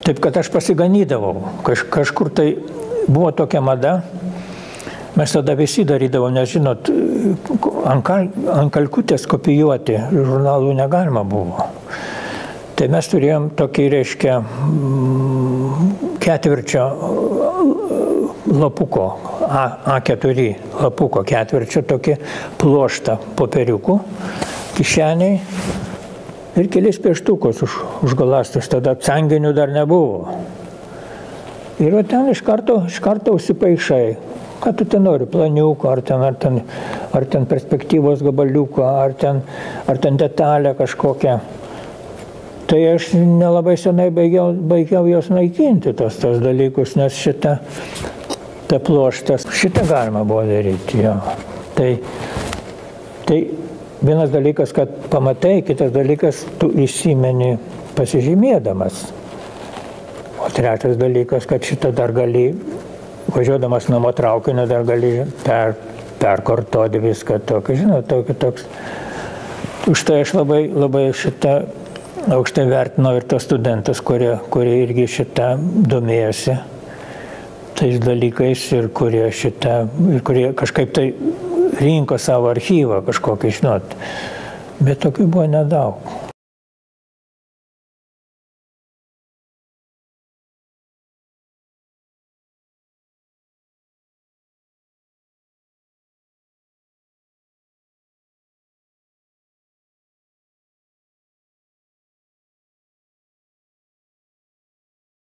Taip kad aš pasiganydavau. Kaž, kažkur tai buvo tokia mada. Mes tada visi darydavom, nes žinot, ant, kal, ant kalkutės kopijuoti žurnalų negalima buvo. Tai mes turėjom tokį, reiškia, ketvirčio lapuko, A, A4 lapuko ketvirčio tokį ploštą popieriukų kišeniai ir kelis pieštukus už, už galastus, tada canginių dar nebuvo. Ir ten iš karto, iš karto užsipaišai, ką tu ten nori, planiuko, ar ten, ar ten, ar ten perspektyvos gabaliuko, ar ten, ar ten detalę kažkokią. Tai aš nelabai senai baigiau, baigiau jos naikinti, tos, tos dalykus, nes šitą, tą ploštą, šitą galima buvo daryti. Jo. Tai, tai vienas dalykas, kad pamatai, kitas dalykas, tu įsimeni pasižymėdamas. O trečias dalykas, kad šitą dar gali, važiuodamas namo traukiniu, dar gali per, perkortoti viską tokį, žinot, tokį toks. Už tai aš labai, labai šitą aukštai vertinau ir tos studentus, kurie, kurie irgi šitą domėjosi tais dalykais ir kurie šitą, ir kurie kažkaip tai rinko savo archyvą kažkokį, žinot. Bet tokių buvo nedaug.